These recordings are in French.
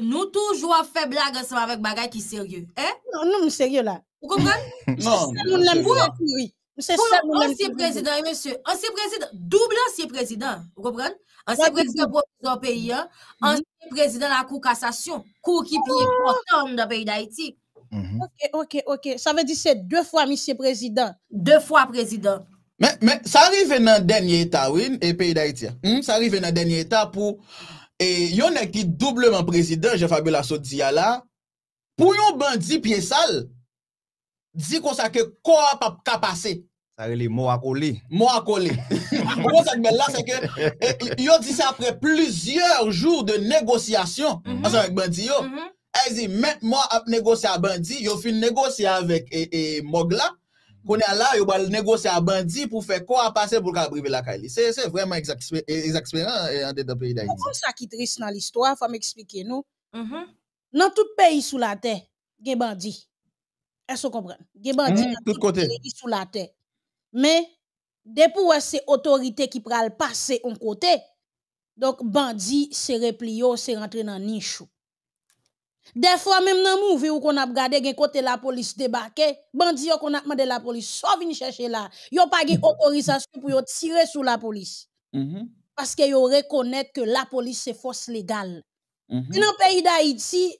nous toujours fait blague ensemble avec bagay qui sérieux. Hein? Non, nous, sérieux là. Vous comprenez? Non. L'aime pas. Oui. Pour ancien président, monsieur, ancien président, double ancien président, vous comprenez? Ancien président pour le pays, hein? ancien président de la Cour cassation, cour qui est important dans le pays d'Haïti, Mhm. Ok, ok, ok. Ça veut dire c'est deux fois, monsieur président. deux fois président. Mais, mais ça arrive dans le dernier état, oui, et pays d'Haïti. Hmm, ça arrive dans le dernier état E yon ek ki doubleman prezident, je fabyo la sot diya la, pou yon bandi piye sal, di kon sa ke kwa pap kapase. Sa rele mou akole. Mou akole. Mou akole la se ke, e, yon di sa apre plusieurs jour de negosyasyon, mm -hmm. asan ek bandi yo, mm -hmm. e zi met mou ap negosya bandi, yo fin negosya avek e, e, mogla, Qu'on est là, yo va négocier à bandit pour faire quoi à passer pour briver la Kali. C'est c'est vraiment exaspérant exaspérant en dedans pays d'Haïti. Comment ça qui triste dans l'histoire, faut m'expliquer nous. Mhm. Dans tout pays sous la terre, gen bandi. Est-ce que vous comprenez? Gen bandi Mhm, dans tout pays sous la terre. Mais depuis c'est autorité qui pral passer en côté, donc bandi c'est replio, c'est rentré dans niche. Des fois même dans movie où qu'on a regardé gen côté la police débarqué, bandi yo qu'on a demandé la police, so vinn chercher là. Yo pas gen autorisation pour yo tirer sur la police Mhm, parce que yo reconnaître que la police c'est force légale. mhm. Dans le pays d'Haïti,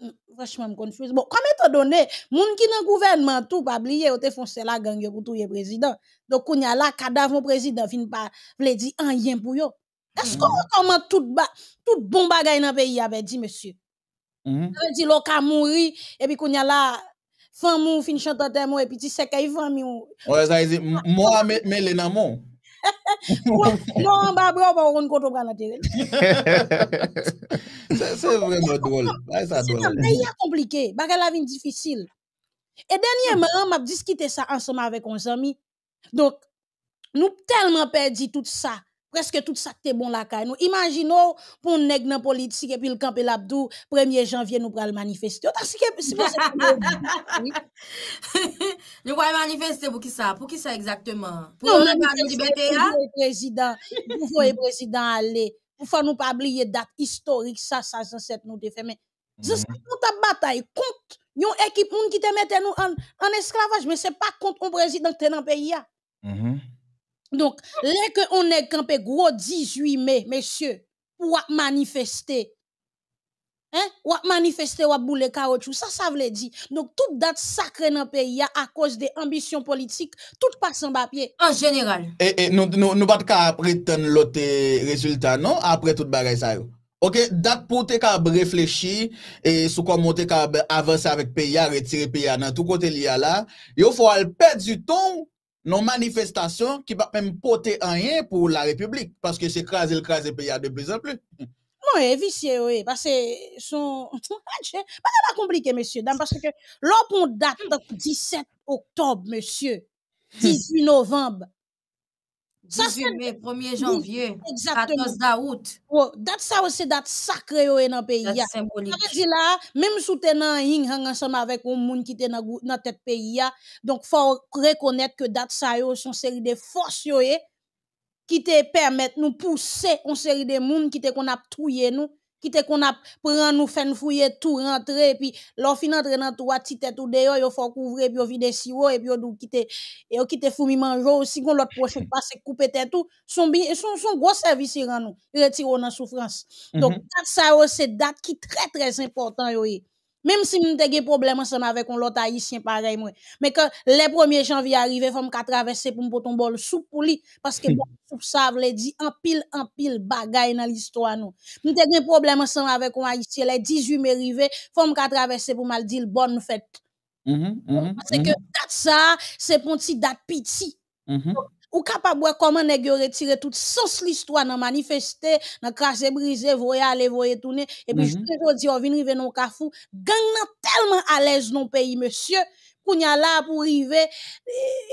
mm, franchement, je confuse. Bon, comme étant donné, moun qui dans le gouvernement, tout, pas oublier, ou te foncé la gang yo pour tout le président. Donc, on y a là, cadavre président, fin pas, vle di rien pour yo. Est-ce qu'on comment tout ba, tout bon bagay dans le pays avait dit, monsieur? Mhm. Ça veut dire, l'on ka mouri, et puis qu'on y a là, femme ou fin tellement, et puis tu sais qu'il femme ou. Ouais, ça m- moi, me- mêlé dans mon. Non, bah, bro, bah, on compte pas la terre. C'est vraiment drôle. Ça C'est un drôle. pays compliqué, bagay la vie difficile. Et dernièrement, m'a discuté ça ensemble avec un ami. Donc, nous tellement perdu tout ça. Presque tout ça qui bon la caille. Nous imaginons pour un nèg dans politique et puis le camp l'abdou 1er janvier nous pral manifester. Si que si. Nous manifester pour qui ça? Pour qui ça exactement? Pour Non, le liberté, pour hein? voir le président, pour le président aller. Pour faire nous pas oublier date historique ça ça ça cette nous te fait mais c'est ça nous ta bataille contre yon équipe moun qui te mette nous en, en esclavage mais c'est pas contre un président qui est dans le pays ya. Mhm. Donc, les que on est campé gros 18 mai, messieurs, pour manifester. Hein? Ou manifester ou boule caoutchouc, ça, ça veut dire. Donc, toute date sacrée dans le pays à cause des ambitions politiques, tout passe en papier. En général. Et, et nous ne pas qu'à prétendre l'autre résultat, non? Après tout bagaille, ça. Ok, Date pour te ka reflechi e sou kon moun te ka pays, avèk peya, pays, peya nan tout côté li ya la, yo fwa al pet du temps non manifestation qui va même porter rien pour la République parce que c'est craser le craser pays de plus en plus. Non, et oui, parce que son. Pas compliqué, monsieur, parce que l'on date 17 octobre, monsieur, 18 novembre. Ça, 18 mai, 1er janvier, Exactement. 14 août. Oh, date ça, c'est date sacrée dans le pays. Date symbolique. Là, même sous t'es dans yin hang ensemble avec un monde qui était dans dans tête pays donc faut reconnaître que date ça yo sont série de forces qui te permettent nous pousser une série de monde qui te qu'on a nous, qui te qu'on a prend nous faire nous fouiller tout rentrer et puis l'on fin tout ti tête tout dehors, yo faut couvrir puis yo vide siro et puis yo dou yo quitter fourmi manger aussi gon l'autre prochain passe couper tête tout, son son son gros service il rend nous, retire dans souffrance. Donc, date ça, yo, c'est date qui très, très important, yo, eh. Même si nous avons problème ensemble avec un autre haïtien pareil, moi. Mais que les 1er janvier arrivent, faut me traverser pour me un bol soupe pour lui. Parce que bon, soupe ça veut dire en pile, en pile bagay dans l'histoire, nous. Nous avons problème ensemble avec un haïtien, les 18 mai arrivé, faut me traverser pour mal dire bonne fête. Mhm, mhm, Parce que date ça, c'est pour une petite date petit. Ou capable voir comment nèg yo retirer tout sens l'histoire dans manifester dans craser briser voyer aller voyer tourner. Et puis Mhm. je dis on vinn rive non kafou gang nan tellement à l'aise non pays monsieur kounya là pour rive eh,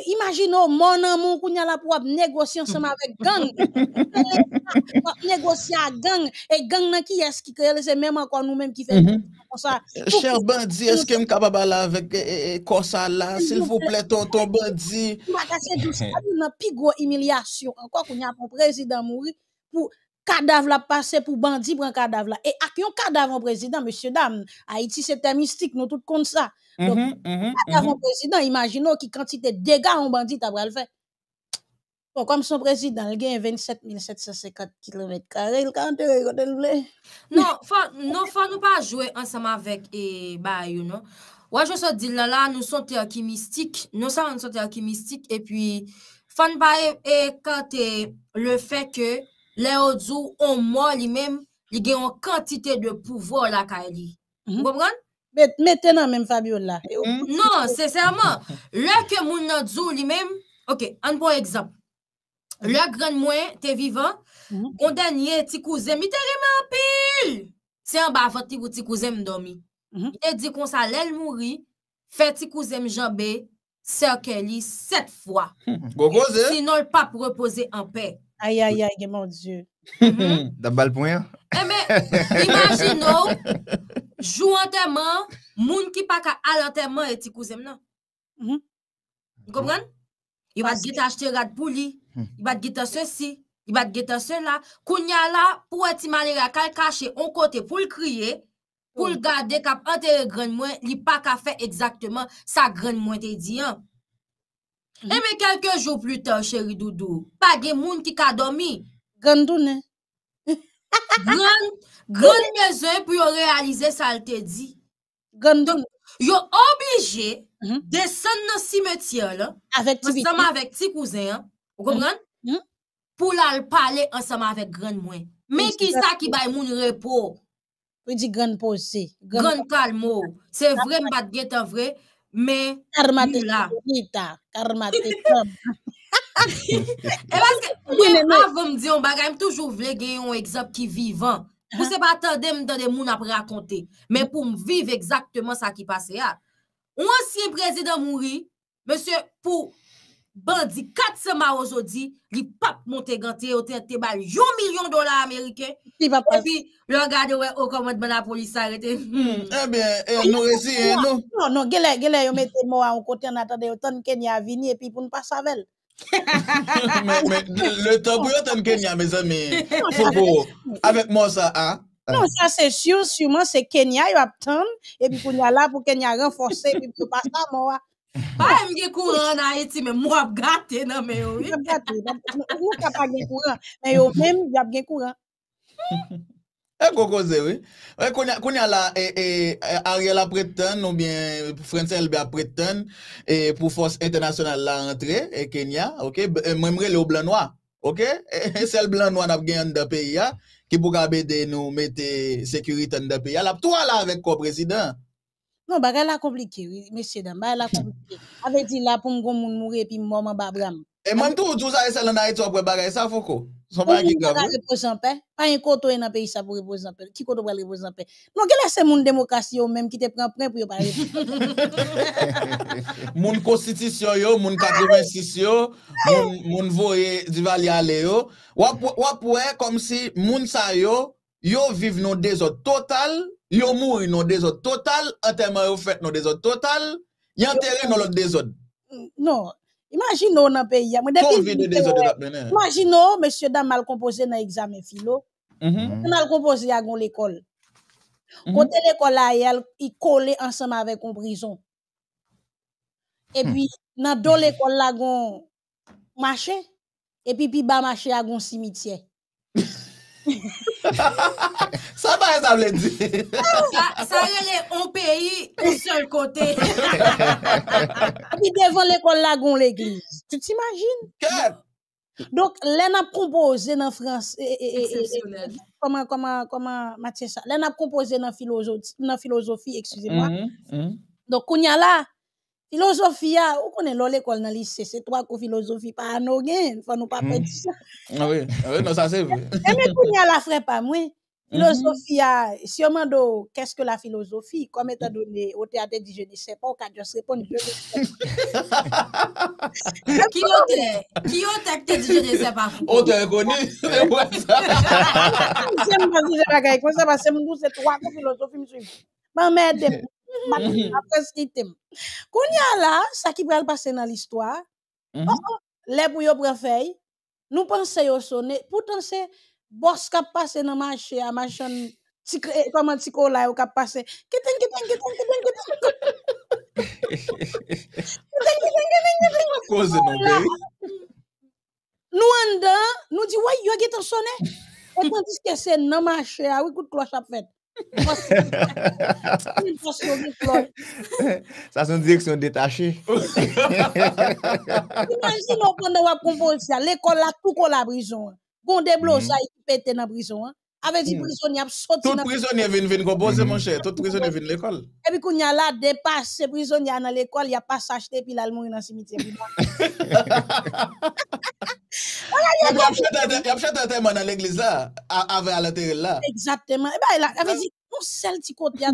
imagine mon amour kounya là pour négocier ensemble avec gang négocier à gang et gang nan qui est-ce qui crée? C'est même encore nous mêmes qui fait Mhm. ça Cher bandit, est-ce que je suis capable avec eh, eh, Corsa là, s'il vous plaît, tonton bandit? Mwa kase dou sa di nan pi gros humiliation. Encore qu'on a pour président mourir pour kadav la pase pou bandi pran kadav la. E ak yon kadav an prezident, monsye dam, Haiti se te mistik, nou tout kont sa. Donc, Mhm, mhm, Kadav mhm. an prezident, imagino ki kantite dega an bandi tabra l fe. Bon, kom son prezident, l gen 27 750 km kare, l kante kote l vle. Non, fa, non, fa nou pa jwe ansama vek e ba yo, non? Waj yo so di la la, nou son teaki mistik, nou sa nou son teaki mistik, e pi, fan ba e, e kante le fe ke le ou djou, on mò li mèm, li gen yon kantite de pouvo la ka li. Mm -hmm. Met, mette nan mèm Fabiola. Mm. Non, sèsèrman, lè ke moun nan djou li mèm, ok, an pou ekzamp, lè gren mwen te vivan, kon mhm. denye ti kouzem, mi te reman pil, se an ba foti pou ti kouzem domi. Mm -hmm. E di kon sa lèl mouri, fè ti kouzem jambè, serke li set fwa. Sinon l pap repose an pey. Ay, ay, gen mon dieu. Da bal pou yon? E men, imagino, jou anterman, moun ki pa ka al anterman e ti kouzem nan. Mhm. You kompren? I bat gita achete rad pou li, i bat gita se si, i bat gita se la, kounya la, pou eti malera kal kache on kote pou l kriye, pou l gade kap antere gren mwen, li pa ka fe exactement sa gren mwen te di Eh mm -hmm. Eme kelke jo plutan, cheri doudou, pa gen moun ki ka domi. Gandoune. Grand, grand mezon pou yo realize salte di. Gandoune. Yo oblige mm -hmm. desen nan simetye la, ansama avek ti kouzen, ou kompran? Mm mm-hmm. -hmm. Pou la l pale ansama avek grand mwen. Men ki sa ki bay moun repo. Ou di grand pose. Grand kalmo. Oh. Se vre mbat gen tan vre, men karmate karmita, karmate kom. e baske, mwen avon mdi yon bagay, m toujou vle gen yon egzop ki vivan. Pou se pa atande m dan de moun ap rakonte. Men pou m vive ekzakteman sa ki pase ya. Ou ansyen prezident mouri, monsye pou bandi 4 sema ozodi, li pap monte gante yo te te bal yon milyon dola Amerike. Li pap pas. E pi, lor gade we o komandman la polis arete. Hmm. E eh be, eh, nou resi, eh, non, nou. Non, non, gele, gele yo mette mou an kote an atade yo ton Kenya vini e pi pou nou pa savel. men, men, le tabou yo ton Kenya, mes amis. Foukou, avek mò sa a. Non, sa se syon, syouman se Kenya yo ap ton, e pi pou nye la pou Kenya renforse, e pi pou pa sa mou a. Pa m gen kouran na eti men mou ap gate nan men yo. Mou ap gate. Ou ka pa gen kouran. Men yo men yo ap gen kouran. E koko oui. E Konya la e, e, e Ariel ap reten ou bien Fransel be ap e, pou fos internasyonal la rentre e Kenya. ok, e, Mwemre le ou blan noa. Ok? E, e, sel blan noa nap gen an da peyi ya ki pou kabe de nou mette sekurite an da peyi ya. lap tou ala avek ko prezident. Non, bagay la komplike, oui, mesye dam, bagay la komplike. Ave di la pou mgon moun moure pi mwaman babram. E man tou tou sa esel a to apwe bagay sa foko? Son bagay ki gav. Pou mwen reposanpe, pa yon koto en apè yisa pou reposanpe, ki koto pral reposanpe. Non, gela se moun demokrasi yo menm ki te pren pren pou yo pa reposanpe. moun konstitisyon yo, moun 86 yo, moun, moun voye divali ale yo, wap wè kom si moun sa yo, yo viv nou dezot total, yo mouri nou dezot total, anterman yo fet nou dezot total, yan tere nou lot dezot. Non, imagino nan peyi ya. Mwen depi Kon vide dezot de dap menen. Imagino, mesye dam mal kompose nan examen filo. Mhm. Mal kompose ya gon l'ekol. Mhm. Kote l'ekol la yal, i kole ansama avek kon prison. E pi, nan do l'ekol la gon mache, e pi pi ba mache ya gon simitye. Sa ba e sa vle di? Sa, sa rele on peyi, ou sel kote. Pi devan l'ekol la gon l'eglise. Tu t'imagines? Ket? Donc, lè nap kompose nan Frans, e, e, e, e, e, Exceptionnel. comment, comment, comment, Mathieu ça? Lè nap kompose nan filosofi, excusez-moi. Donc, kounya la, filosofi ya, ou konen lò l'école nan lise, se filosofi pa ano gen, fwa nou pa pe di sa. Ah ah se. E men kounya la pa mwen, filosofi si yo mando, qu'est-ce que la philosophie? Comme étant donné, au théâtre dit, je ne sais pas, ou ka just répondre, je ne sais Ki yo te, ki yo te te di je ne se pa. O te rekoni? Se sa? di je bagay, kon sa pa se filosofi mè Apres kitem. Koun ya la, sa ki pral pase nan l'histoire, mm -hmm. oh, le pou yo prefey, nou panse yo sone, poutan se bors kap pase nan manche, a manchon, eh, koman tiko la yo kap pase, keten, keten, keten, keten, keten, keten, keten, keten, keten, Koze nan be. Nou an dan, nou di woy, yo getan sone, e etan diske se nan manche, a wikout kloch ap fet. Ça son direksyon detache Imagin nou pwende wap kompozisyon L'ekol la tout kon la brison Gonde blosa yi mm-hmm. pete nan brison avec des mm. prisonniers sortis. Mm. Tout prisonnier vient composer, mon cher. Tout prisonnier l'école. Et puis, quand il y a là, dépasse prisonnier dans l'école, il n'y a pas s'acheter, puis il a mourir dans le cimetière. Il y a un dans l'église. Exactement. Et bien, il a y a.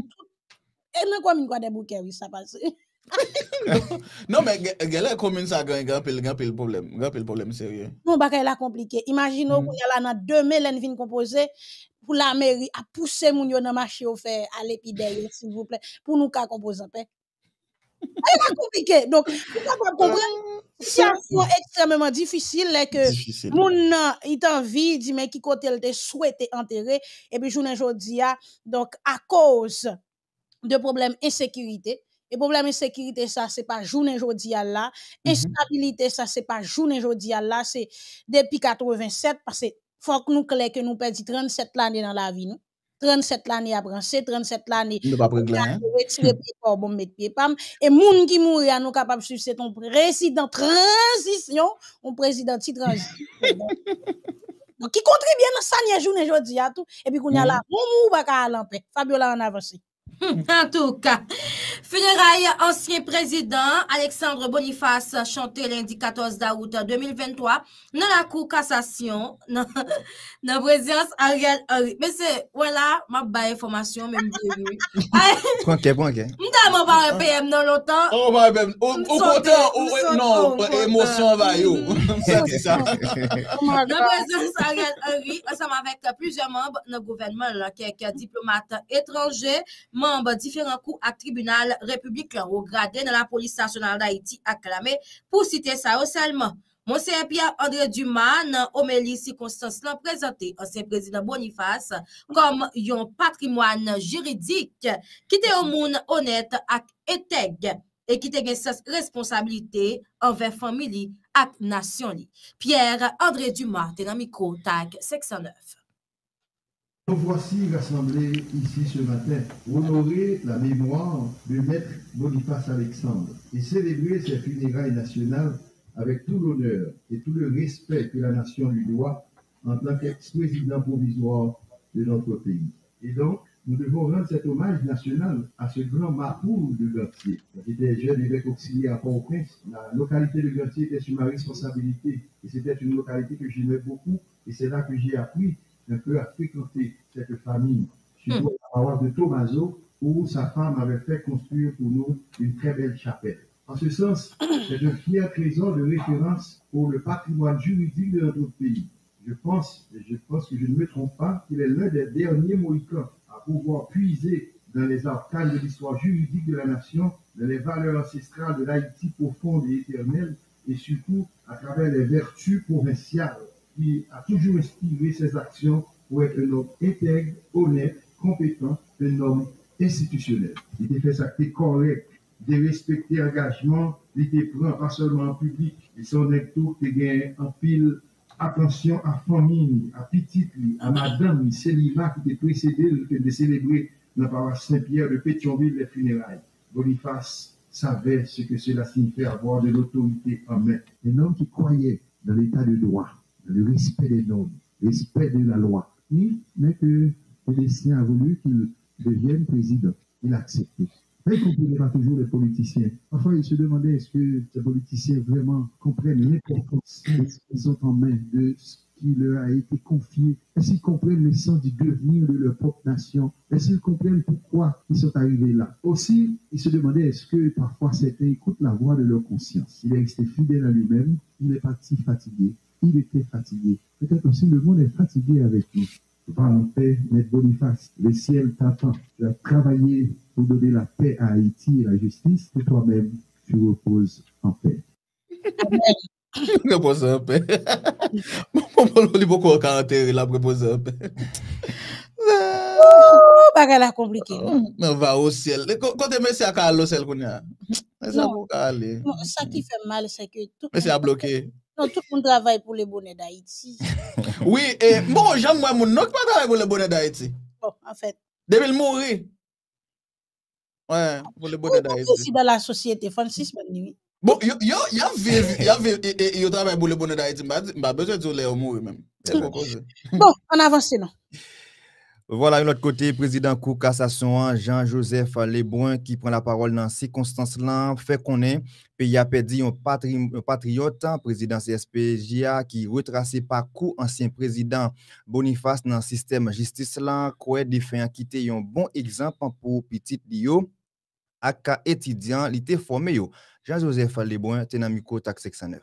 Et il y a des bouquets, passe. non, mais la commune, ça a un grand problème. Un problème sérieux. Non, parce qu'elle a compliqué. Imaginons mm. qu'on y a là deux mails, elle composer pour la mairie à pousser mon dans le marché au fer à l'épidémie, s'il vous plaît, pour nous composer en paix. Elle a compliqué. Donc, vous comprenez? Euh, situation extrêmement difficile là que moun il envie dit mais qui côté elle te souhaité enterrer? Et puis journée jodi ah, donc à cause de problèmes insécurité et problème de sécurité, ça, ce n'est pas jour et jour à là. Instabilité, ça, ce n'est pas jour et jour à là. C'est depuis 87, parce que faut que nous clair que nous perdons 37 années dans la vie. Nous. 37 années à brancher, 37 années à retirer bon mettre pied pam. Et moun qui mourir à nous suivre, c'est ton président transition, un président de transition. Donc, qui contribue dans sa journée aujourd'hui à tout. Et puis, qu'on y a là, bon mou, bah. Fabiola en avance. en tout cas, funérailles ancien président Alexandre Boniface chanté lundi 14 août 2023 dans la Cour cassation, dans la présence Ariel Henry. Mais c'est, voilà, ma baille information, même de Tranquille, tranquille. Nous avons pas PM dans longtemps. On va PM. Au content, non, émotion va yo. Mm-hmm. C'est ça. La présence Ariel Henry, ensemble avec plusieurs membres du gouvernement, quelques diplomates étrangers, membe diferan kou ak tribunal republik lan ou grade nan la polis stasyonal da iti aklame pou site sa yo selman. Monsen Pierre André Dumas nan omeli si konstans lan prezante ansen prezident Boniface kom yon patrimoine jiridik ki te yon moun honet ak eteg e ki te gen ses responsabilite anve famili ak nasyon li. Pierre André Dumas te nan mikro tag 609. Nous voici rassemblés ici ce matin pour honorer la mémoire de Maître Boniface Alexandre et célébrer ses funérailles nationales avec tout l'honneur et tout le respect que la nation lui doit en tant qu'ex-président provisoire de notre pays. Et donc, nous devons rendre cet hommage national à ce grand mapour de Gantier. J'étais jeune évêque auxiliaire à Port-au-Prince. La localité de Gantier était sous ma responsabilité et c'était une localité que j'aimais beaucoup et c'est là que j'ai appris un peu à fréquenter cette famille, surtout à la paroisse de Tomaso, où sa femme avait fait construire pour nous une très belle chapelle. En ce sens, c'est un fier trésor de référence pour le patrimoine juridique de notre pays. Je pense, et je pense que je ne me trompe pas, qu'il est l'un des derniers Mohicans à pouvoir puiser dans les arcanes de l'histoire juridique de la nation, dans les valeurs ancestrales de l'Haïti profonde et éternelle, et surtout à travers les vertus provinciales qui a toujours inspiré ses actions pour être un homme intègre, honnête, compétent, un homme institutionnel. Il était fait ça correct, de respecter l'engagement, il était prend pas seulement en public, il son tout qui gagne en pile attention à famille, à petite, à madame, célibat qui était précédé de célébrer la paroisse Saint-Pierre de Pétionville les funérailles. Boniface savait ce que cela signifiait avoir de l'autorité en main. Un homme qui croyait dans l'état de droit, dans le respect des normes, le respect de la loi. Mais que le destin a voulu qu'il devienne président. Il a accepté. Mais il ne comprenait pas toujours les politiciens. Parfois, il se demandait est-ce que ces politiciens vraiment comprennent l'importance qu'ils ont en main de ce qui leur a été confié? Est-ce qu'ils comprennent le sens du devenir de leur propre nation? Est-ce qu'ils comprennent pourquoi ils sont arrivés là? Aussi, il se demandait est-ce que parfois certains écoutent la voix de leur conscience? Il est resté fidèle à lui-même. Il est parti fatigué il était fatigué. Peut-être aussi le monde est fatigué avec nous. Va en paix, maître Boniface. Le ciel t'attend. Tu as travaillé pour donner la paix à Haïti et la justice. Et toi-même, tu reposes en paix. repose en paix. Mon li beaucoup en caractère, il a reposé en paix. Baga la compliqué. Ah, mais va au ciel. Quand tu mets à Carlos, elle connaît. Hein. Ça qui fait mal, c'est que tout. Mais c'est à bloquer non, tout moun travay pou le bonnet d'Haïti. Oui, e, bon, jan mwen moun nok pa travay pou le bonnet d'Haïti. Bon, en fait, Debil mouri. Ouais, pou le bonnet d'Haïti. aussi dans la société, Francis Manui. Bon, yo, yo, yo yo yo travay pou le bonnet d'Haïti. Mba, mba bezwe di ou le yo mouri men. E kon koze. Bon, on avance non. Voilà, de l'autre côté, président Cour cassation, Jean-Joseph Lebrun, qui prend la parole dans ces circonstances-là, fait qu'on est, pays a perdu un, patri un patriote, président CSPJA, qui retracé parcours ancien président Boniface dans le système justice là, quoi défend quitter un bon exemple pour petit Dio, aka étudiant, était formé. Jean-Joseph Lebrun, t'es dans le micro tax 609.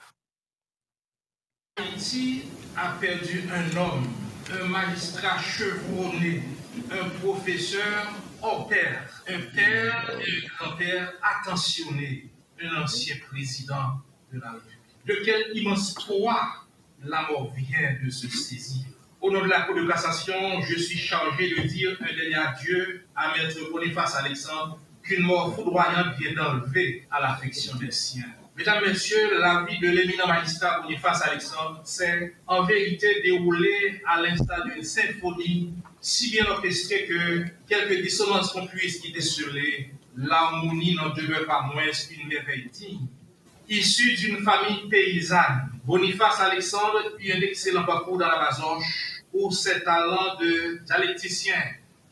Haïti a perdu un homme, un magistrat chevronné, un professeur hors pair, un père et un grand-père attentionné, un ancien président de la République. De quel immense poids la mort vient de se saisir. Au nom de la Cour de cassation, je suis chargé de dire un dernier adieu à Maître Boniface Alexandre, qu'une mort foudroyante vient d'enlever à l'affection des siens. Mesdames, Messieurs, la vie de l'éminent magistrat Boniface Alexandre s'est en vérité déroulée à l'instar d'une symphonie si bien orchestrée que, quelques dissonances qu'on puisse y déceler, l'harmonie n'en demeure pas moins une merveille digne. Issu d'une famille paysanne, Boniface Alexandre eut un excellent parcours dans la Bazoche où ses talents de dialecticien,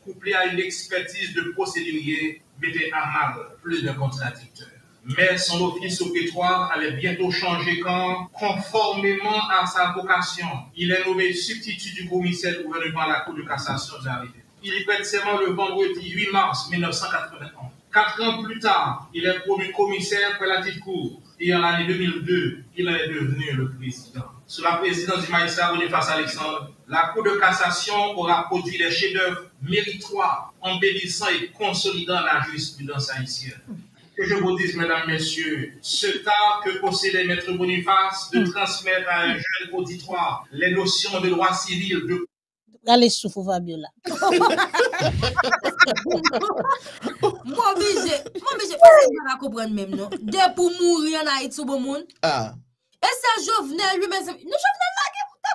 couplés à une expertise de procédurier, mettaient à mal plus d'un contradicteur. Mais son office pétrole allait bientôt changer quand, conformément à sa vocation, il est nommé substitut du commissaire gouvernement à la Cour de cassation. Il y prête serment le vendredi 8 mars 1991. Quatre ans plus tard, il est promu commissaire petite cour et en l'année 2002, il est devenu le président. Sous la présidence du magistrat Boniface Alexandre, la Cour de cassation aura produit des chefs-d'œuvre méritoires, embellissant et consolidant la jurisprudence haïtienne. Que je vous dise, mesdames, messieurs, ce tard que possédait Maître Boniface de transmettre à un jeune auditoire les notions de droit civil, de Allez, souffle Fabiola. Mwen obije, mwen obije, pase mwen a kompren nou. De pou mouri an a it sou bon moun. Ah, E se jovenel, lui men se... Nou jovenel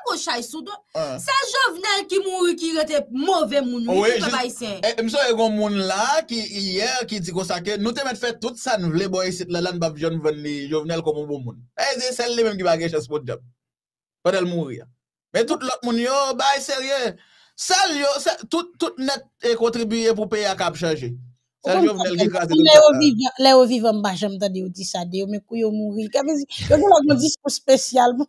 go chay sou do. ah. Se jovenel ki mouri ki rete mouve moun. Oui, ki pa isen. E, mso e gon moun la ki iyer ki di konsa ke nou te met fè tout sa nou vle boy sit la lan bab jovenel komon bon moun. E zi sel li menm ki bagay chas pot job. Pat el mouri ya. Men tout lot moun yo, bay serye. Sel yo, sel- tout, tout net e kontribuye pou peye a kap chanje. Sel jovenel ki krasi tout Le yo vive mba jam tade yo di sa de yo, men kou yo mouri. Kame zi, yo gen lak mwen dispo spesyal. Mwen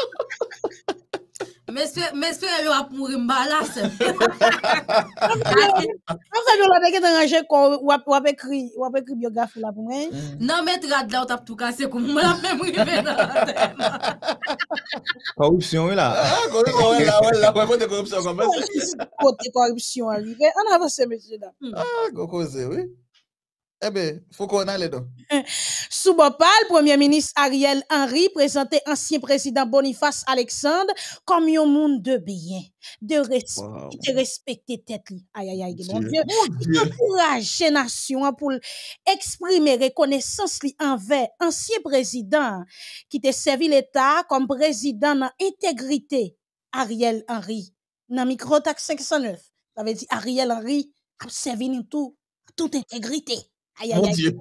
Meswe yo ap mouri mbalas. An sa yo la deke te raje kon wap ekri biografi la pou mwen. Mm. Nan met rad la ou tap tou kase kou mwen ap mè mouri mwen nan. Korupsyon e la. Ah, korupsyon e la. La mwen kote korupsyon kon mwen. Kote korupsyon arrive. An avanse mwen se da. An ah, kokoze, oui. Ebe, fò kon ale don. Sous Bopal, Premier ministre Ariel Henry présentait ancien président Boniface Alexandre comme un monde de bien, de respect, Wow. de respecter tête. Aïe, aïe, aïe, mon Dieu. Il Dieu. encourageait nation pour exprimer reconnaissance envers ancien président qui te servi l'État comme président dans intégrité. Ariel Henry. Dans micro tax 509. Ça veut dire Ariel Henry a servi nous tout, toute intégrité. Aïe, aïe, Mon aïe. Dieu.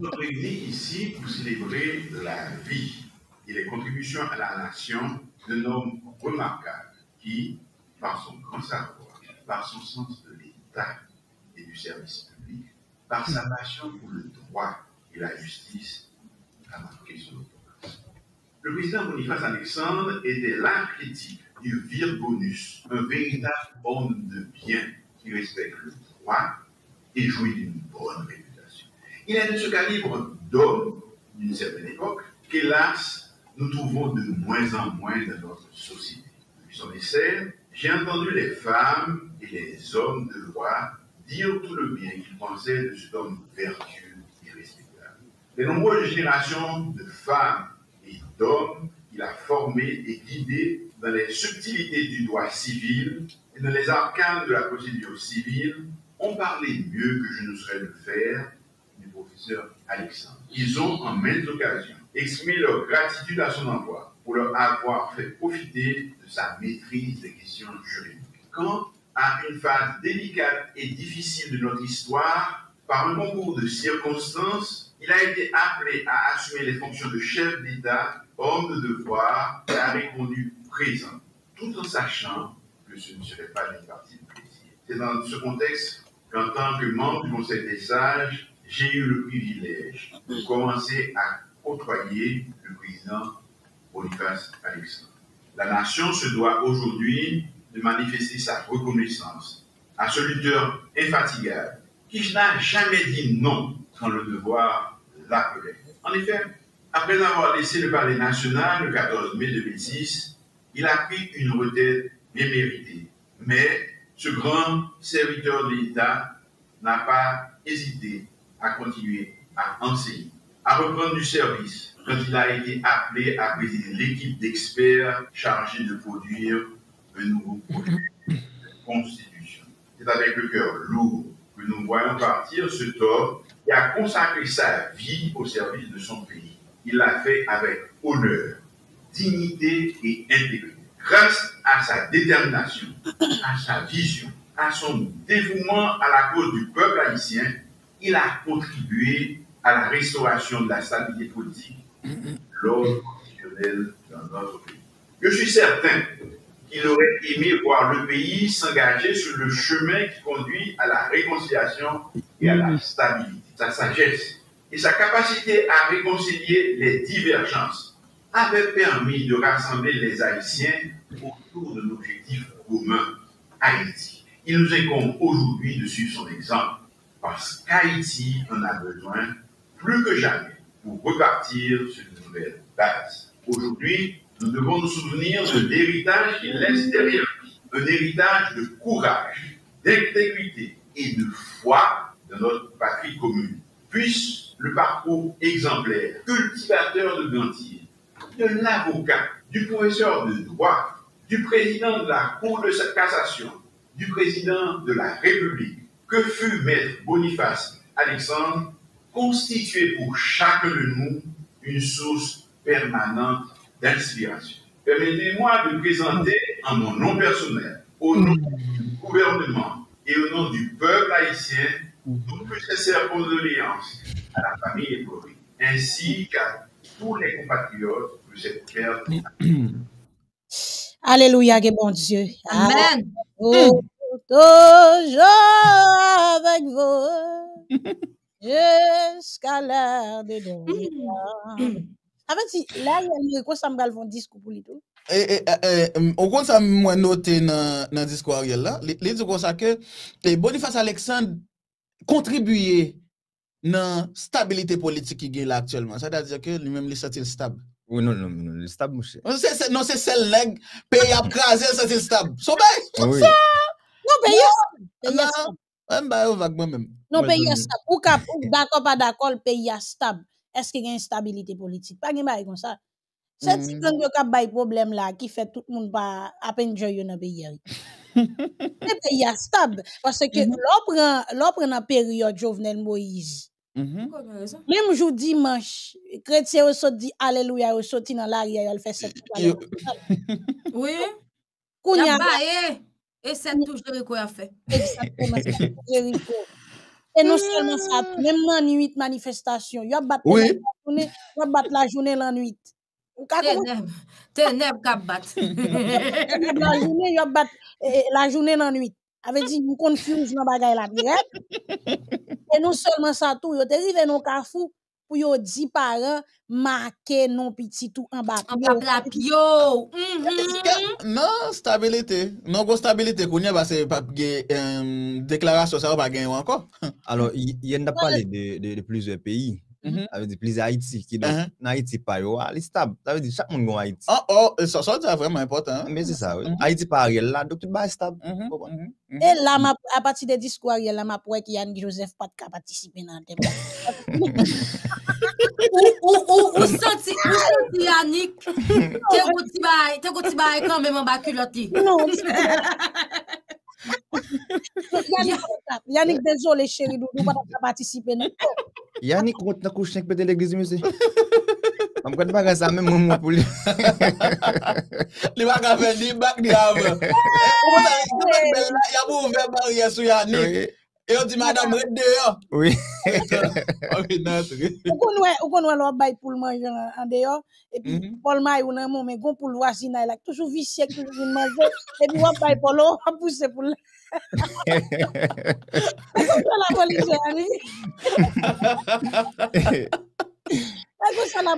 Nous réunis ici pour célébrer la vie et les contributions à la nation d'un homme remarquable qui, par son grand savoir, par son sens de l'État et du service public, par sa passion pour le droit et la justice, a marqué son époque. Le président Boniface Alexandre était l'archétype du vir bonus, un véritable homme de bien qui respecte le droit et jouit d'une bonne réputation. Il est de ce calibre d'homme d'une certaine époque qu'hélas, nous trouvons de moins en moins dans notre société. Depuis son essai, j'ai entendu les femmes et les hommes de loi dire tout le bien qu'ils pensaient de cet homme vertueux et respectable. Les nombreuses générations de femmes et d'hommes qu'il a formés et guidés dans les subtilités du droit civil et dans les arcanes de la procédure civile ont parlé mieux que je ne saurais le faire du professeur Alexandre. Ils ont en maintes occasions exprimé leur gratitude à son envoi pour leur avoir fait profiter de sa maîtrise des questions juridiques. Quant à une phase délicate et difficile de notre histoire, par un concours de circonstances, il a été appelé à assumer les fonctions de chef d'État, homme de devoir, et a répondu présent, tout en sachant que ce ne serait pas une partie de plaisir. C'est dans ce contexte qu'en tant que membre du Conseil des sages, j'ai eu le privilège de commencer à côtoyer le président Boniface Alexandre. La nation se doit aujourd'hui de manifester sa reconnaissance à ce lutteur infatigable qui n'a jamais dit non quand le devoir l'appelait. En effet, après avoir laissé le palais national le 14 mai 2006, il a pris une retraite bien méritée. Mais ce grand serviteur de l'État n'a pas hésité à continuer à enseigner, à reprendre du service quand il a été appelé à présider l'équipe d'experts chargée de produire un nouveau projet de constitution. C'est avec le cœur lourd que nous voyons partir cet homme qui a consacré sa vie au service de son pays. Il l'a fait avec honneur, dignité et intégrité. Grâce à sa détermination, à sa vision, à son dévouement à la cause du peuple haïtien, il a contribué à la restauration de la stabilité politique, l'ordre constitutionnel dans notre pays. Je suis certain qu'il aurait aimé voir le pays s'engager sur le chemin qui conduit à la réconciliation et à la stabilité. Sa sagesse et sa capacité à réconcilier les divergences avaient permis de rassembler les Haïtiens autour d'un objectif commun, Haïti. Il nous incombe aujourd'hui de suivre son exemple, parce qu'Haïti en a besoin plus que jamais pour repartir sur de nouvelles bases. Aujourd'hui, nous devons nous souvenir de l'héritage qu'il laisse derrière lui, un héritage de courage, d'intégrité et de foi de notre patrie commune. Puisse le parcours exemplaire, cultivateur de gantier, de l'avocat, du professeur de droit, du président de la Cour de cassation, du président de la République, que fut maître Boniface Alexandre, constituer pour chacun de nous une source permanente d'inspiration. Permettez-moi de présenter en mon nom personnel, au nom du gouvernement et au nom du peuple haïtien, nos plus sincères condoléances à la famille éplorée, ainsi qu'à tous les compatriotes de cette. Alléluia, que bon Dieu. Amen. Oh, toujours avec vous jusqu'à l'heure de dernier. En fait, là, il y a quoi ça me galvon discours pour lui tout. E, e, e, e, ou kon sa mwen note nan, nan diskou Ariel la, li, li di kon sa ke e Boniface Alexandre kontribuye nan stabilite politik ki gen la aktuelman. Sa da di ke li menm li satil stab. Oui, non, non, non, le stab mouche. Non, se, se, non, se sel leg, pe yap krasen satil stab. So bay, Oui. Non, pe nan, an ba yo vagman menm. Non, Moi, pe je- yes. Ou d'accord pas d'accord, pe yes stab. Est-ce qu'il y a une stabilité politique? Pas gen bay kon sa. Se ti Mm. gang yo kap bay problem la ki fait tout moun pa apen joy yo nan peyi yari. Se peyi a stab. Parce que l'on pren, l'on pren nan période Jovenel Moïse. Mhm. Même jour dimanche, chrétien yo sot di alléluia yo soti nan la ria yo fait Yo- Oui. Kounya Ya baye. E set tou Jericho ya fe. exactement. Et non seulement ça, même nan nuit manifestation, yo bat Oui. la journée, yo bat la journée lan nuit. Ou ka comment Teneb. Teneb kap bat. la journée, yo bat eh, la journée nan nuit. Avait dit vous confuse nan bagay la bien. Et non seulement ça tout, yo te rive non kafou pour yo di parents marquer non petit tout en bas. An pap la pyo. Mhm. Ke- Non, stabilite. Non go stabilite kounye ba se pap ge em, deklarasyon sa yo pa gen yo anko. Alors, il, il y en a parlé de, de, de plusieurs pays. Mhm. Ça veut dire plaisir Haïti. Qui donc, Mhm. dans Haïti, pas yo, ah, li stable. Ça veut dire chaque monde gon Haïti. Oh, oh, ça, ça, c'est vraiment important. hein. Mais c'est ça, oui. Mhm. Haïti pas réel là, donc tout ba stable. Mhm, Comprends? mhm, mhm. Et là, ma- à partir des discours, il y a là, ma pouet qui Yannick Joseph pas de participer dans le débat. Ou, ou, ou, ou senti, ou senti Yannick, te gouti bay, te gouti bay kan men an ba kulot li. Non. Yannick, Yannick, désolé, chérie, nous ne pas participer. non. Yani kont nan kouch nek pete l'eglizi mese? Am kwa di bagan sa men moun moun pou li. Li bagan ven di bak di avè. Ou mwen sa yon bel la, yon moun ven bar yesou yani. E yon di madame red de yo. Oui. Ou kon wè lò bay pou l'man jan an de yo. E pi pou l'man yon nan moun men gon pou l'wasi nan. Toujou vi sek, toujou vi manjè. E pi wè bay pou lò, wè pousse pou l'man. Comme ça la police. Comme ça la.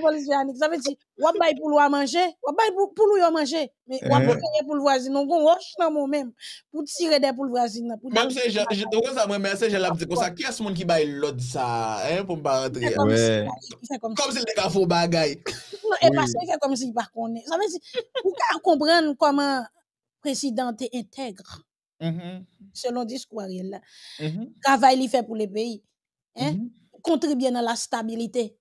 Ça veut dire, wap bay pour à manger, wap bay pour pour à manger, mais wap Mhm. payer pour le voisin, on gon roche nan moun même, pour tirer des pour le voisin. Pour Mem se, je te sa mwen mè se, je la pti kon sa, ki as moun ki bay lod sa, hein, pou mba rentre Il fait ya. comme si, comme si. Kom se le ka fò bagay. Non, et parce qu'il fait comme s'il ne connaît. Ça veut dire, pour comprendre le Mhm, selon le discours Ariel, là, mhm, travail il fait pour les pays, hein, mhm. contribuer dans la stabilité.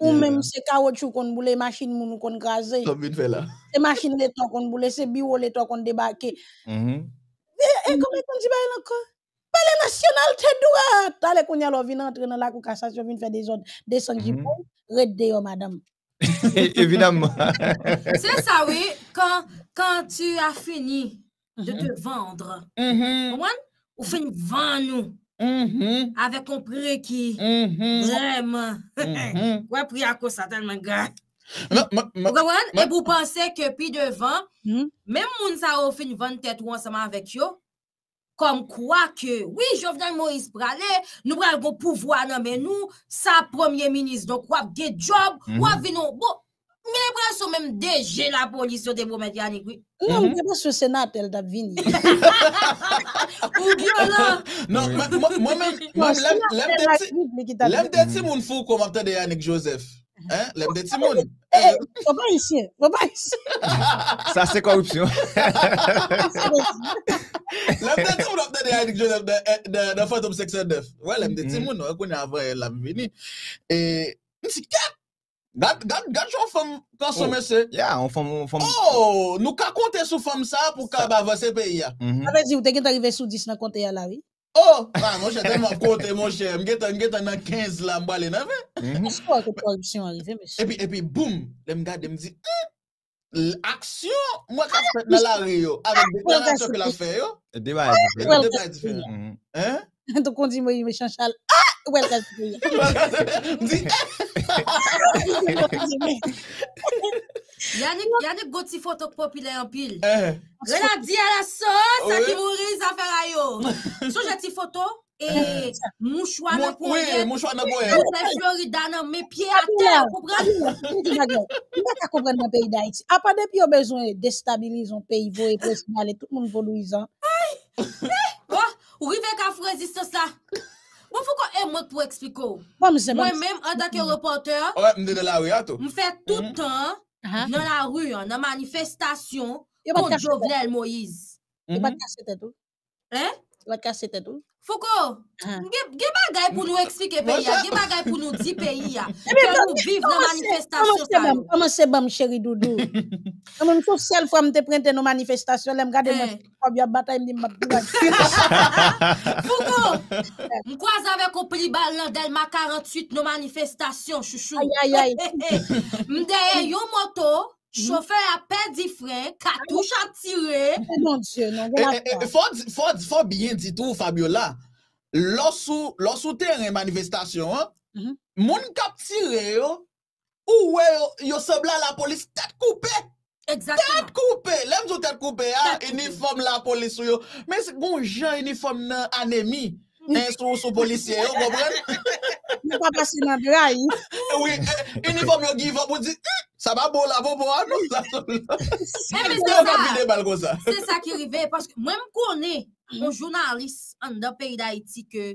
Ou même c'est caoutchouc qu'on boule, machine moun qu'on graze, Kom vin fè la. c'est machine l'état qu'on boule, c'est bureau l'état qu'on débarque. Et Mhm. comment on dit bah encore? Palais national tête droite. Allez qu'on y a vin entrer dans la cour cassation, vin faire des ordres, descendre Mhm. jipon, red de yo madame. Évidemment. C'est ça, oui, quand, quand tu as fini de te vendre. Ou fin van nou. Ave kompre ki. Vreman. Wè pri akos sa telman gade. Ou gwen, e pou panse ke pi devan, mèm moun sa ou fin van tèt ou ansama avèk yo, kom kwa ke, oui, Jovenel Moïse pralè, nou pral go pouvoi nan men nou, sa premier minis, donk wap ge job, wap vinon, bo, Mire pral sou menm deje la polis yo te pou met Yannick wè. Non, mwen mwen mhm. sou senat el dap vini. Ou gyo la. Non, mwen men, lem de ti moun fou kon mapte de Yannick Joseph. Lem de ti moun. Mwen pa isye, mwen pa isye. Sa se korupsyon. Lem de ti moun mapte de Yannick Joseph de Fantom 69. Wè, lem de ti mhm. moun, wè e kon yon avè el dap vini. E, mwen si kat. Gad, gad, gad chon fom konsome se. Oh, nou ka konte sou fom sa pou ka peyi ya. Ou te gen arrivé sous 10 dans compte ya la, oui? Oh, ah, mon chè, telman kote, mon chè. Nan 15 la mbale nan ve. Est-ce que la corruption arrive, monsieur? E pi, e pi, boum, lem gade mdi, aksyon mwen ka fèt nan la reyo, avèk deklarasyon ke la fè yo, diferent. Hein? Me l- Ah! Ouais, le Mdi, Yannick, Yannick go ti photo populaire en pile. eh, Reladi à la sauce, ça Oui. qui mourit, ça fait à yo. So, j'ai ti photo, et mouchoir mou- nan pou nan boye. Hotel Florida nan mes pieds à terre, comprenez? Il n'y a qu'à comprendre dans le pays d'Haïti. À part depuis, il y a besoin de déstabiliser un pays, vous et président, et tout le ou rive ka fou résistance Bon, faut qu'on ait moi pour expliquer. Moi-même, en tant que reporter, je fais tout le Mhm. temps Ah, dans la rue, hein, dans la manifestation contre. Jovenel Moïse. Il va te casser tête, tout. Hein? Il va te casser tête, tout. Foucault, Ah. ge bagay pour nous expliquer pays, Moi, ge bagay pour nous dire pays, ya, bien, que nous vivons dans la Comment manifestation. c'est ça, bon, yo. comment c'est bon, chéri Doudou? Comment une seule fois, je te prête nos manifestations, je me regarde, moi, Eh. je bien bataille, je me dis, Foucault, pli bal Delma 48, nos manifestations, chouchou. aïe, aïe, aïe. Mdeye yon moto, Hmm? Chofè apè di fre, katouche atire. Ah oh mon dieu, non, voilà. Eh, eh, fò, fò, fò biyen di tou, Fabiola, lòsou, lòsou teren manifestasyon, hein, mm -hmm. moun kap tire yo, ou we yo, yo sebla la polis tèt koupe. Exactement. Tèt koupe, lèm zo tèt koupe, ya, ah, uniform la polis yo. Mè se goun jan uniform nan anemi. instru sou polisye yo, gobren? Mwen pa pasi nan dra yi. Eh, oui, eh, uniform yo give up, ou di, sa ba bol avon pou an nou? Se sa ki rive, mwen konen moun jounalist an da peyi da iti ke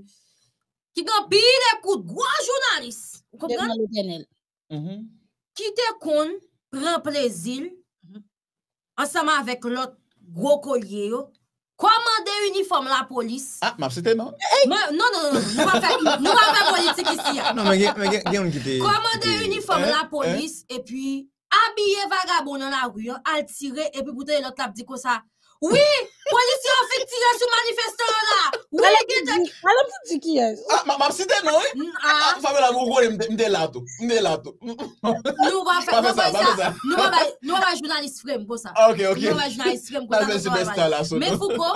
ki nan peyi de kout, gwa jounalist, ki te kon pren plezil ansama avek lot gwo kolye yo, Komande uniform la polis. Ah, map sete man. Non, non, non, nou va fe politik isi ya. Non, men gen yon kite. Komande uniform la polis, epi abye vagabon nan la riyon, al tire, epi boute yon tap di ko sa, Oui, polisi yo fik tire sou manifestan la. Oui, gen tek. Alè mwen ti ki yes. Ah, mam si den nou, eh? Mm, ah, fave la nou gore mde lato. Mde lato. Nou va fè, nou va fè sa. Nou va jounalist frem ko sa. Ok, ok. Nou va jounalist frem ko sa. Mwen se besta la sou. Men fou ko,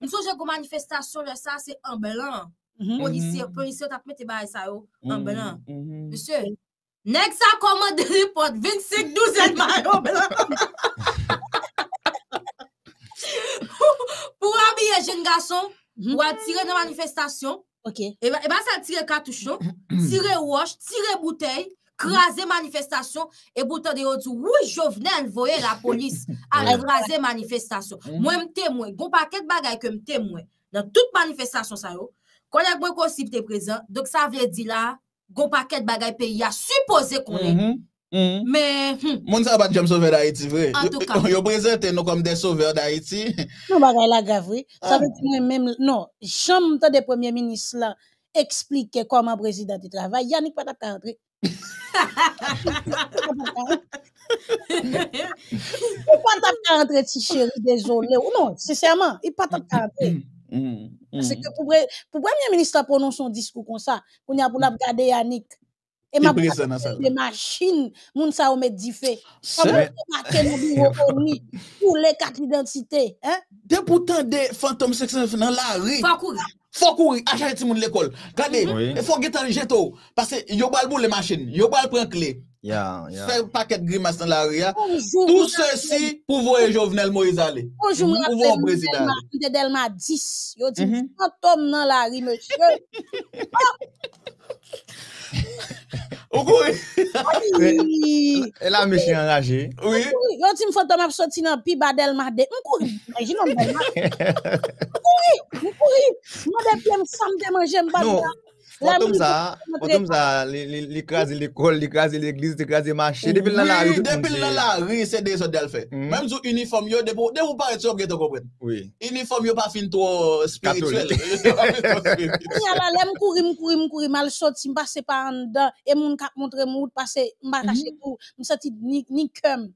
mwen souje ko manifestasyon le sa, se an belan. Polisi yo tap mette baye sa yo, an belan. Monsye, nek sa komande report 25-12 et mayo belan. Pou abye jen gason, mm -hmm. ou a tire nan manifestasyon, okay. e, ba, e ba sa tire katouchon, tire wosh, tire bouteil, krasè manifestasyon, e boutan de yo di, wou jovnen voye la polis al krasè manifestasyon. Mwen mtemwen, goun paket bagay ke mtemwen, nan tout manifestasyon sa yo, konek mwen konsip te prezant, dok sa vle di la, gon paket bagay pe ya supose konen, mm. Mhm. men, hm, Moun sa bat jam sauver d'Haïti, vre. En Yo- tout cas. Yo prezente nou kom de sauveur d'Haïti. Non bagay la gavri. Ah. Sa ve ti mwen menm, non, ta de premier ministre la explike koman prezident di travay, Yannick patap ka rentre. Ou patap ka rentre ti chéri, désolé. Ou non, sincèrement, il patap ka rentre. Mhm. Parce que pour, pour premier ministre prononce son discours comme ça, qu'on y a pour la garder Yannick. Et ma sa. des machines, moun sa ou met di les cartes d'identité, hein? de poutan de fantôme 609 nan la ri, fwa kouri. fò kouri, achaye ti moun l'ekol. Gade, Oui. e fò getan jeto. Pase yo bal bou le machin, yo bal pren kle, Ya, ya. fè paket grimas nan la ri ya. Bonjour. Tout ceci pou voye Jovenel Moïse ale. Bonjour, Mhm. m'appelle Ou vont au Delma- président. m'appelle Delma 10. Yo di, Mhm. nan la ri, monsieur. Ou kouri? Oui. E la meche enraje. Oui. Yo di m fantôme ap sorti nan pi ba Delma de. M kouri. Imagine m Delma. M kouri. M kouri. M de pi m sam de manje m ba. Non, La Fantôme mi- sa, Fantom sa, fantom sa, li krasi l'ekol, li krasi l'eglise, li krasi mache, depil nan la ri. Depil nan la ri, se de sot del fe. Mem sou uniform yo, de pou pare tso geto kompren. Uniform yo pa fin to euh, spirituel. Ya la, le mkouri, mkouri, mkouri, mal sot, si mpa m'm se pa an da, e moun m'm kap montre moun, m'm pase mba kache kou, hmm. msoti ni kem,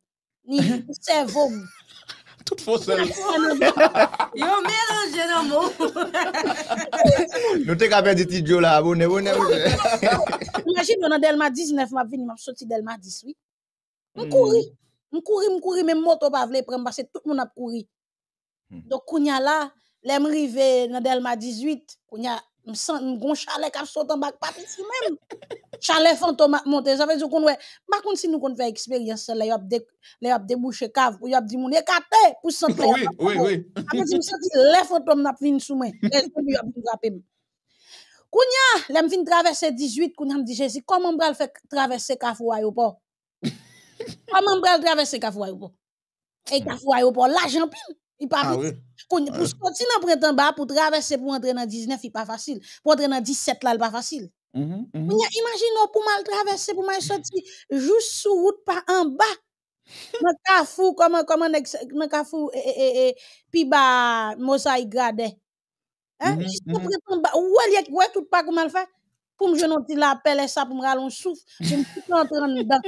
ni servom. Tout fosel. Yo mèlange nan moun. Nou te ka perdi ti djo la, bonè, bonè, bonè. Imagine yon nan Delma 19, map vini, map soti Delma 18. Mkouri, mkouri, mkouri, mè moto pa vle prem, basè tout moun ap kouri. Hmm. Dok kounya la, lè mrive nan Delma 18, kounya msan mgon chale kap sotan bak papi si mèm. Chalet fantôme ap monte, sa ve di kon wè, bakon si nou kon fè eksperyans la, yo ap, de, le ap debouche kav, pou yo ap di moun ekate, pou sant le. Oui, oui, oui. Apre di m senti le fantôme nap vin sou men, le fantôme yo ap vin rape m. Kounya, lem vin traverse 18, kounya m di Jezi, koman m bral fè traverse kafou ayopor? Koman m bral traverse kafou ayopor? E kafou ayopor, la jampin, i pa Ah vit. oui. Koun, pou skoti nan printan ba, pou traverse pou entre nan 19, i pa fasil. Pou entre nan 17 la, il pa fasil. Mhm, mhm. Koun ya, imagine ou pou mal traverse, pou mal soti, jous sou route pa an ba. Nan kafou, nek se- nan kafou, e, e, e, e, pi ba, mosaï grade. Hein? Mhm, Jous sou mhm. printan ba, ouwe liye, ouwe tout pa kou mal fè. Pou m jenon ti la pele sa, pou m ralon souf, pou m tout entre nan dan.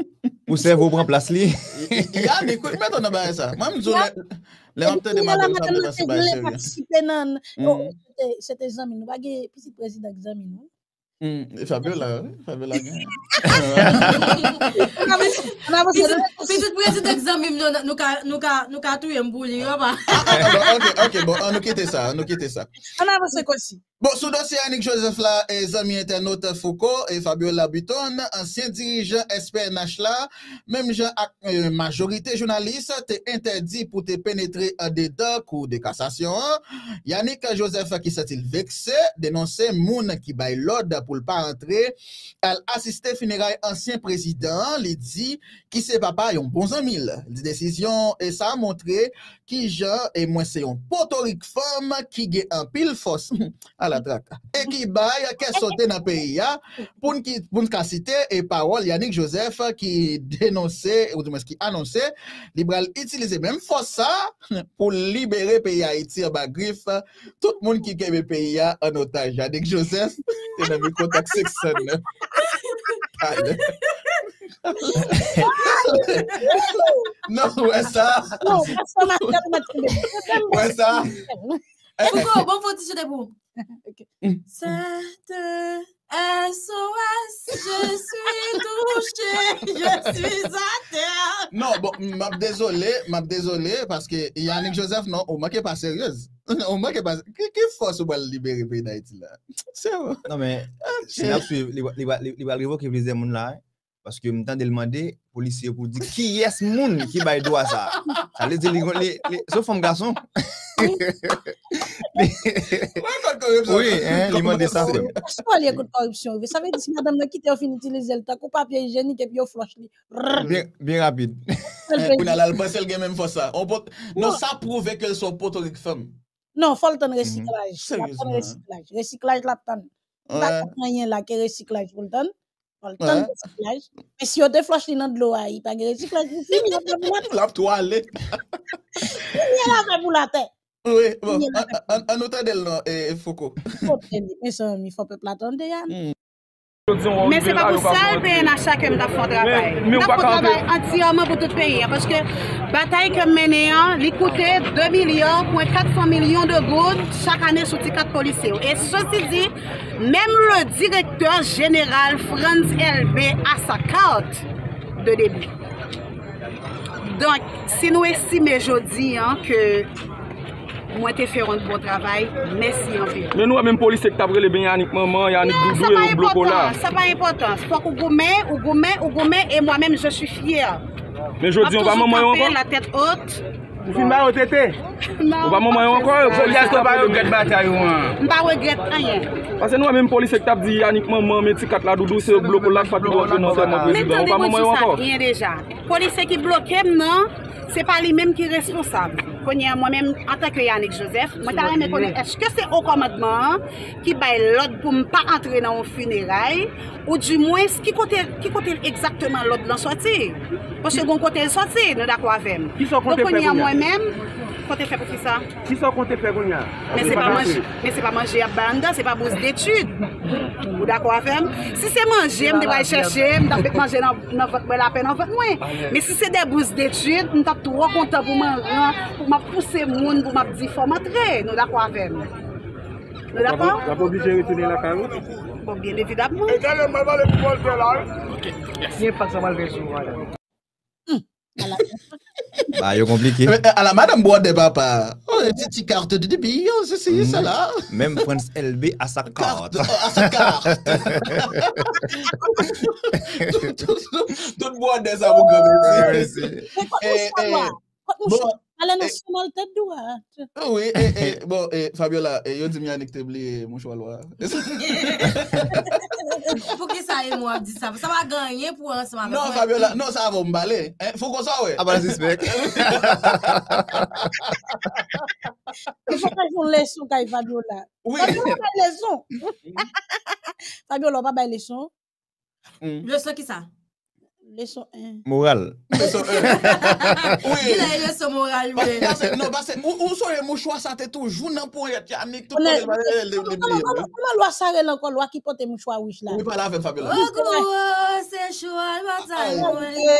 Ou servo pran plas li. Ya, ni kou, meton nan ba sa. Mwen mzou le, le mapte de Puis, la madame sa madame mwen la oh, c'était- c'était zami nou, bagye, pisi prezident zami nou. Mm, Fabio la, oui, Petit prezident nou ka touye mbouli yo ba. Ah, ah, bon, ok, ok, bon, an nou kite sa, an nou kite sa. An avance kosi. Bon, sou dosye Annick Joseph la, e zami internaute Foucault e Fabio Labuton, ansyen dirijan SPNH la, mem jan ak euh, majorite jounaliste te interdi pou te penetre an dedan kou de kassasyon an. Yannick Joseph ki satil vekse, denonse moun ki bay lod pou l pa rentre, al asiste funeray ansyen prezident, li di ki se papa? Yon bon zanmil. Di desisyon, e sa a montre ki jan, e mwen se yon potorik fom, ki ge an pil fos, a la trak. E ki bay, ke sote nan peyi ya, pou n ka cite, e parol Yannick Joseph, ki denonse, ou di mwen se ki anonse, li bral itilize menm fos sa, pou libere peyi Haiti ba grif, tout moun ki keme peyi ya an otaj. Yannick Joseph, te nan mi kontak sekson. Non, wè sa. Non, wè sa. Wè sa. Fouko, bon foti sou debou. Sate, SOS, je suis touché, je suis à terre. Non, bon, m'ap désolé, m'ap désolé, paske Yannick Joseph, non, ou m'a ke pa seryeuse. Ou m'a ke pa seryeuse. Ki fos ou bal libere pe da iti la? Se ou? Non, men, se nap suiv, li bal revo ki vize moun la, eh? Mwen tan de lmande, polisye pou di, ki yes moun ki bay do a sa? Sa le di li, sou fom gason? Oui, li mande sa. Se pa li ekout korupsyon, sa ve di si madame la kite ou fin itilize l tak ou papye hijenik epi ou floch li. Bien rapide. Pou nan lal pasel gen men fos sa. Non sa prouve ke l son potorik fem. Non, fol ton resiklaj. Seriously. Resiklaj. Resiklaj la tan. La tan yen la ke resiklaj pou Pol tan de si plaj. Mè si yo te floch li nan dlo a yi, pa gere si plaj, mè si mi apè pou la te. La pou ale. Mè mi apè pou la te. Oui, bon, an nou tan del nan, e foko. Mè se mi fopè platan de yan. Mè se pa pou sal pe yon a chakèm ta fon travay. Ta fon travay antiyaman pou tout peye, paske Batay ke mene an, li koute 2 milyon, pou 400 milyon de goud, chak ane soti 4 polise yo. E sosi di, mem le direktor general Franz LB a sa kart de debi. Donk, si nou estime jodi an ke mwen te feron bon travay, mersi an pe. Men nou a men polise ek tabre le ben Yannick Maman, Yannick non, Doudou, e ou bloko la. Sa pa impotant, sa pa impotant. Fok ou goumen, ou goumen, ou goumen, e mwen men je suis fier. Men jodi, on va maman yo ankon? La tèt haute. Ou fin ba yo tètè? On va maman yo ankon? Fò jas to ba yo gret batay yo an. Mba we gret anyen. Pase nou a menm polisek tap di Yannick maman men ti kat la doudou se bloko lak fat do an. Men tèndi mwen di sa, yon deja. Polisek ki blokem nan. se pa li menm ki responsab. Konye mwen menm atake Yannick Joseph, mwen ta reme konye, eske se o komadman ki bay lod pou m pa antre nan ou funeray, ou di mwen ki kote, kote exactement lod lan soti. Pwese kon kote l soti, nou da kwa vem. Konye mwen menm, kontè fè pou fi sa? Ki sa kontè fè goun ya? Men se pa manje ap banda, se pa bouz detude. Ou da kwa fèm? Si se manje, m ah, de bay chèche, m tak bek manje nan vòt bel apè nan vòt mwen. Men si se de bouz detude, m tak tro kontè pou man ran, pou ma pousse moun, pou ma di fò matre. Nou da kwa fèm? Nou da kwa? La pou obligè retounen la karot? Bon, bien evidabman. E gale m mal vale pou volte la. Ok, yes. Nye pat sa mal vè sou, wala. Oh, se si, sa la. Mem Frans LB a sa karte. A sa karte. Tout Boade sa mou gome. Mwen kwa Eh, mwen eh, chalwa? Kwa mwen bon, Ale nou eh. sou mal te dwa. Ou, e, e, e, bon, e, Fabiola, e, yo di mi anik te bli moun chwalwa. Ah. Fou ki sa e mou ap di sa? Sa va ganyen pou an seman. Non, Fabiola, non, sa avon mbale. Fou kon sa we? Abal zispek. Fou kon joun leson kay Fabiola. Oui. Fabiola bay leson. Fabiola bay leson. Mm. Leson ki sa? Leson 1. Moral. So, eh, Ki Oui. la e le so moral we? Base, non, base, ou, ou so ye mou chwa sa te toujou nan pou yet Yannick, tout le le le le mou chwa wish la? Oui, Fabiola. Okou, se choual batay Ah, mwen.